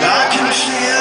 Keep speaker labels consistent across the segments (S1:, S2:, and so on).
S1: back.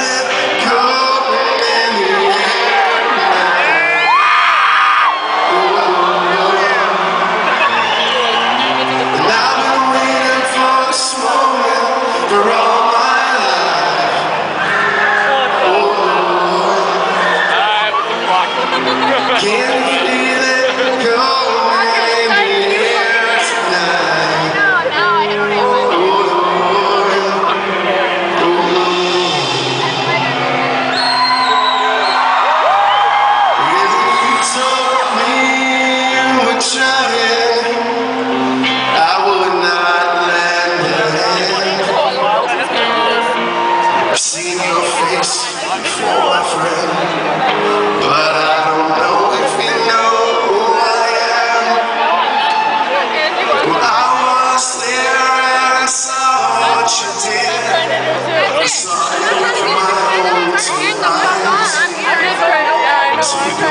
S1: Yes.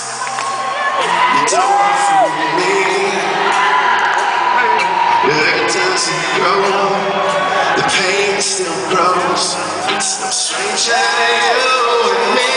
S1: You don't fool me. It doesn't. The pain still grows. It's no stranger to you and me.